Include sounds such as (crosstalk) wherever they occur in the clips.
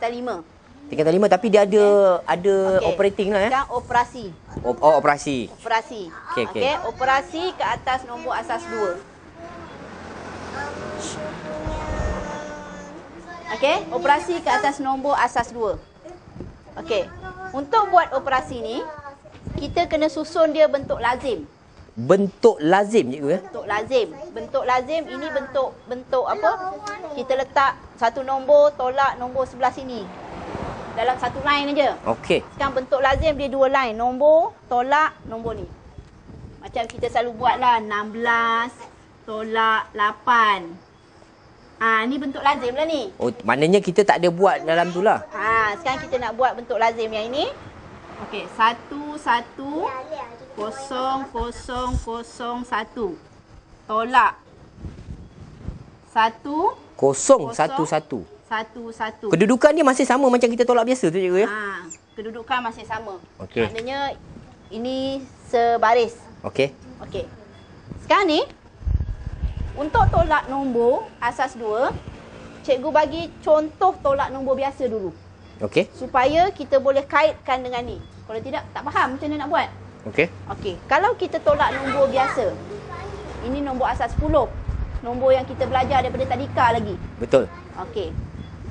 tingkatan lima. Tingkatan lima tapi dia ada ada Okey. operating lah eh. Sekarang operasi. Oh, oh operasi. Operasi. Okey, okey. Okey, operasi ke atas nombor asas 2. Okey, operasi ke atas nombor asas 2. Okey. Untuk buat operasi ni, kita kena susun dia bentuk lazim. Bentuk lazim cikgu ya. Bentuk lazim. Bentuk lazim ini bentuk bentuk apa? Kita letak satu nombor tolak nombor sebelah sini. Dalam satu line aja. Okey. Sekarang bentuk lazim dia dua line. Nombor, tolak, nombor ni. Macam kita selalu buat lah. 16, tolak 8. Ha, ni bentuk lazim lah ni. Oh maknanya kita tak ada buat dalam tu lah. Ha, sekarang kita nak buat bentuk lazim yang ini. Okey, satu, satu, kosong, kosong, kosong, satu. Tolak. Satu, Kosong, Kosong. satu satu. satu, satu. Kedudukan dia masih sama macam kita tolak biasa tu cikgu ya. Ha, kedudukan masih sama. Okey. Maknanya ini sebaris. Okey. Okey. Sekarang ni untuk tolak nombor asas 2, cikgu bagi contoh tolak nombor biasa dulu Okey. supaya kita boleh kaitkan dengan ni. Kalau tidak tak faham macam mana nak buat. Okey. Okey, kalau kita tolak nombor biasa. Ini nombor asas 10. Nombor yang kita belajar daripada tadika lagi. Betul. Okey.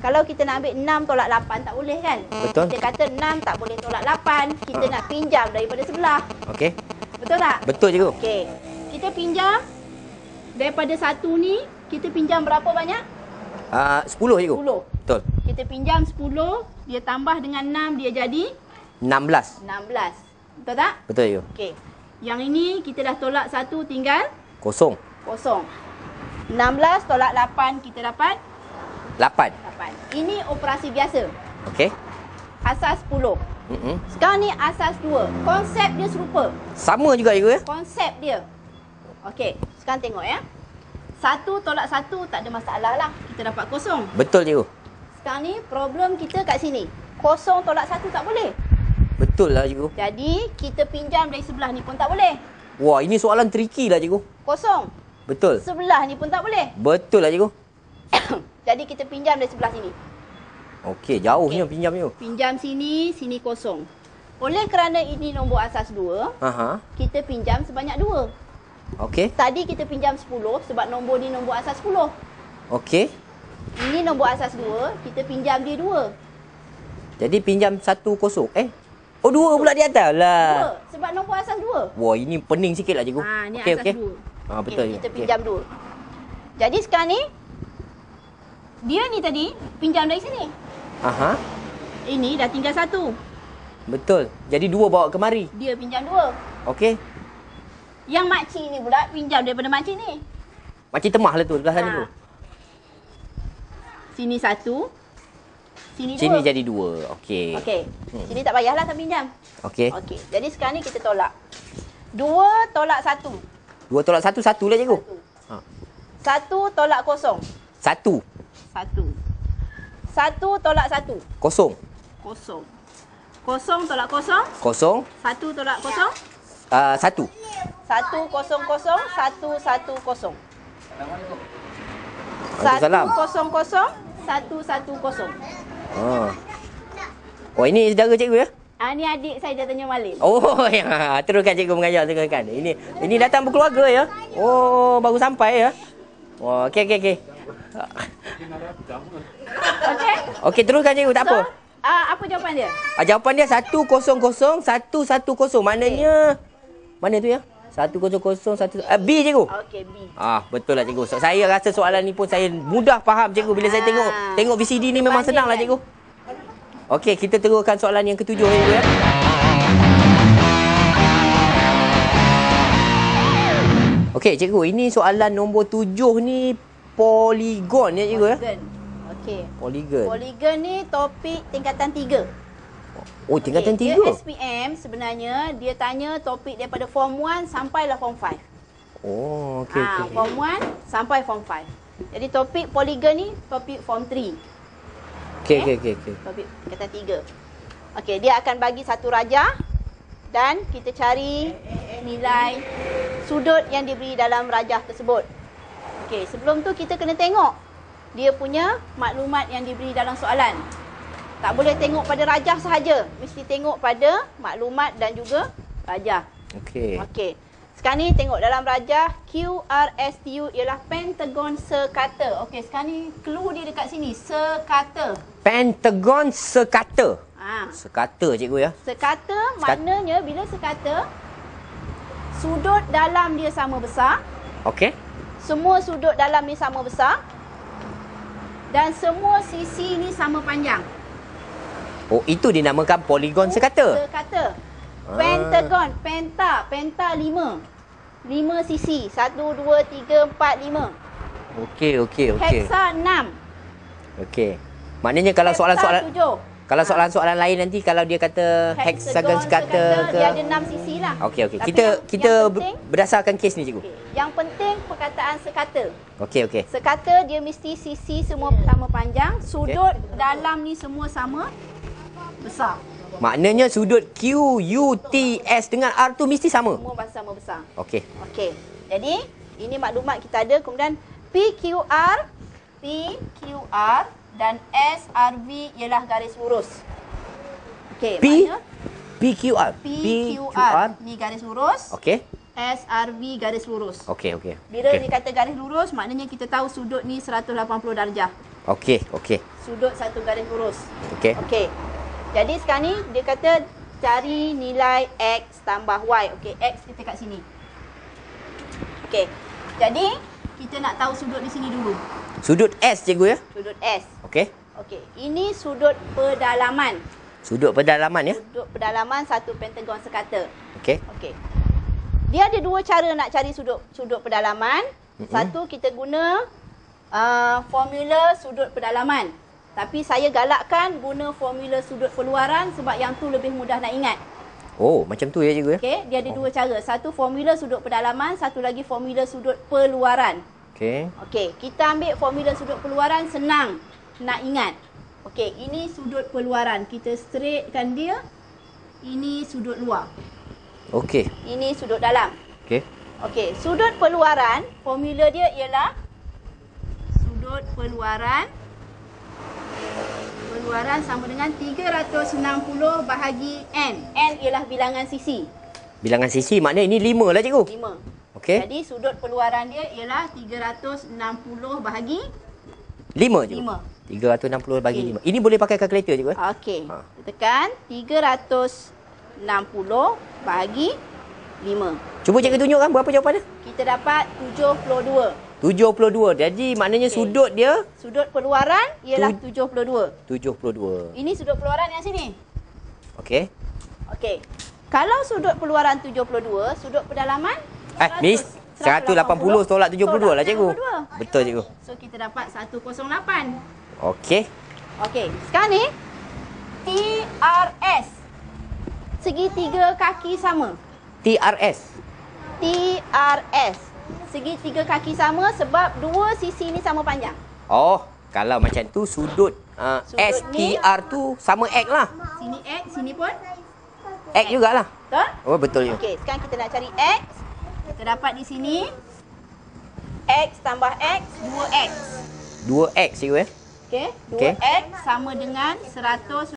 Kalau kita nak ambil 6 tolak 8 tak boleh kan? Betul. Kita kata 6 tak boleh tolak 8, kita nak pinjam daripada sebelah. Okey. Betul tak? Betul cikgu. Okey. Kita pinjam daripada satu ni, kita pinjam berapa banyak? Ah, 10 cikgu. 10. Betul. Kita pinjam 10, dia tambah dengan 6 dia jadi 16. 16. Betul tak? Betul cikgu. Okey. Yang ini kita dah tolak satu tinggal Kosong. kosong. 16 tolak 8 kita dapat 8. 8. Ini operasi biasa. Okey. Asas 10. Mm-mm. Sekarang ni asas 2. Konsep dia serupa. Sama juga cikgu ya. Konsep dia. Okey, sekarang tengok ya. Satu tolak satu tak ada masalah lah. Kita dapat kosong. Betul cikgu. Sekarang ni problem kita kat sini. Kosong tolak satu tak boleh. Betul lah cikgu. Jadi kita pinjam dari sebelah ni pun tak boleh. Wah, ini soalan tricky lah cikgu. Kosong. Betul. Sebelah ni pun tak boleh. Betul lah cikgu. (coughs) Jadi kita pinjam dari sebelah sini. Okey, jauhnya Okey. pinjam cikgu. Pinjam sini, sini kosong. Oleh kerana ini nombor asas 2, Aha. kita pinjam sebanyak 2. Okey. Tadi kita pinjam 10 sebab nombor ni nombor asas 10. Okey. Ini nombor asas 2, kita pinjam dia 2. Jadi pinjam satu kosong. Eh? Oh, dua pula di atas lah. 2 sebab nombor asas 2. Wah, ini pening sikit lah cikgu. Ha, ni Okey, asas okey. 2. Ah, betul. Okay, kita pinjam 2. Jadi sekarang ni dia ni tadi pinjam dari sini. Aha. Ini dah tinggal satu. Betul. Jadi dua bawa kemari. Dia pinjam 2. Okey. Yang makcik ni pula pinjam daripada makcik ni. Makcik temah lah tu belah sana Ha. tu. Sini satu. Sini dua. Sini jadi dua. Okey. Okey. Hmm. Sini tak payahlah tak pinjam. Okey. Okey. Jadi sekarang ni kita tolak. Dua tolak satu. Dua tolak satu, satu lah cikgu. Satu. Ha. Satu tolak kosong. Satu. Satu. Satu tolak satu. Kosong. Kosong. Kosong tolak kosong. Kosong. Satu tolak kosong. Uh, satu. Satu kosong kosong. Satu satu kosong. Waalaikumsalam. Satu kosong kosong. Satu satu kosong. Ha. Oh, ini saudara cikgu ya? Ah ni adik saya dia tanya Malin. Oh, (laughs) ya. Teruskan cikgu mengajar, teruskan. Ini ini datang berkeluarga ya? Oh, baru sampai ya? Wah, okey, okey, okey. Okey. Okey, teruskan cikgu, tak So, apa. ah apa jawapan dia? Ah, jawapan dia 100 110. Maknanya mana tu ya? 100 1 uh, B cikgu. Okey B. Ah, betul lah cikgu. So, saya rasa soalan ni pun saya mudah faham cikgu bila saya Ah. tengok tengok VCD ni memang senang lah cikgu. Okey, kita teruskan soalan yang ketujuh cikgu ya. Okey, cikgu, ini soalan nombor tujuh ni poligon ya cikgu ya? Okey. Poligon. Polygon ni topik tingkatan tiga. Oh, tingkatan Okey, tiga. Dia SPM sebenarnya dia tanya topik daripada form 1 sampailah form 5. Oh, okey ha, okey. form 1 sampai form 5. Jadi topik polygon ni topik form 3. Okey okey okey okey. Topik tingkatan tiga. Okey, dia akan bagi satu rajah dan kita cari nilai sudut yang diberi dalam rajah tersebut. Okey, sebelum tu kita kena tengok dia punya maklumat yang diberi dalam soalan. Tak boleh tengok pada rajah sahaja. Mesti tengok pada maklumat dan juga rajah. Okey. Okey. Sekarang ni tengok dalam rajah QRSTU ialah pentagon sekata. Okey, sekarang ni clue dia dekat sini. Sekata. Pentagon sekata. Ha. Sekata cikgu ya. Sekata maknanya bila sekata sudut dalam dia sama besar, Okey. semua sudut dalam ni sama besar dan semua sisi ni sama panjang. Oh, itu dinamakan poligon sekata. Sekata. Ah. Pentagon, penta, penta lima. Lima sisi. Satu, dua, tiga, empat, lima. Okey, okey, okey. Heksa enam. Okey. Maknanya kalau soalan-soalan kalau soalan-soalan lain nanti kalau dia kata hexagon sekata ke Dia ada enam sisi lah. Okey, okey. Kita yang, kita yang penting, berdasarkan kes ni cikgu. okay. Yang penting perkataan sekata. Okey, okey. Sekata dia mesti sisi semua sama panjang, sudut dalam ni semua sama besar. Maknanya sudut Q, U, T, S dengan R tu mesti sama. Semua sama besar. Okey. Okey. Jadi ini maklumat kita ada kemudian PQR PQR dan SRV ialah garis lurus. Okey, P maknanya PQR. PQR ni garis lurus, Okey. SRV garis lurus. Okey, okey. Bila Okey. dia kata garis lurus, maknanya kita tahu sudut ni 180 darjah. Okey, okey. Sudut satu garis lurus. Okey. Okey. Jadi sekarang ni dia kata cari nilai X tambah Y. Okey, X kita kat sini. Okey. Jadi kita nak tahu sudut di sini dulu. Sudut S cikgu ya. Sudut S. Okey. Okey. Ini sudut pedalaman. Sudut pedalaman ya. Sudut pedalaman satu pentagon sekata. Okey. Okey. Dia ada dua cara nak cari sudut sudut pedalaman. Mm-mm. Satu kita guna uh, formula sudut pedalaman. Tapi saya galakkan guna formula sudut peluaran sebab yang tu lebih mudah nak ingat. Oh, macam tu ya cikgu ya. Okey, dia ada dua cara. Satu formula sudut pedalaman, satu lagi formula sudut peluaran. Okey. Okey, kita ambil formula sudut peluaran senang nak ingat. Okey, ini sudut peluaran. Kita straightkan dia. Ini sudut luar. Okey. Ini sudut dalam. Okey. Okey, sudut peluaran, formula dia ialah sudut peluaran peluaran sama dengan 360 bahagi n. n ialah bilangan sisi. Bilangan sisi maknanya ini 5 lah cikgu. 5. Okey. Jadi sudut peluaran dia ialah 360 bahagi 5 cikgu. 5. 360 bagi Okey. 5. Ini boleh pakai kalkulator cikgu. eh? Okey. Ha. Tekan 360 bahagi 5. Cuba cikgu tunjukkan berapa jawapan dia? Kita dapat 72. 72. Jadi maknanya Okey. sudut dia Sudut peluaran ialah Tu- 72. 72. Ini sudut peluaran yang sini. Okey. Okey. Kalau sudut peluaran 72, sudut pedalaman Eh, Miss 180 tolak 72 lah cikgu. 72. Betul cikgu. So kita dapat 108. Okey. Okey, sekarang ni TRS. Segitiga kaki sama. TRS. TRS. Segitiga kaki sama sebab dua sisi ni sama panjang. Oh, kalau macam tu sudut uh, Sudut ni- STR tu sama X lah. Sini X, sini pun X jugalah. betul? Oh, betul cikgu. Okey, sekarang kita nak cari X. Kita dapat di sini X tambah X, 2X. 2X cikgu ya. Okey, Okey. 2X sama dengan 100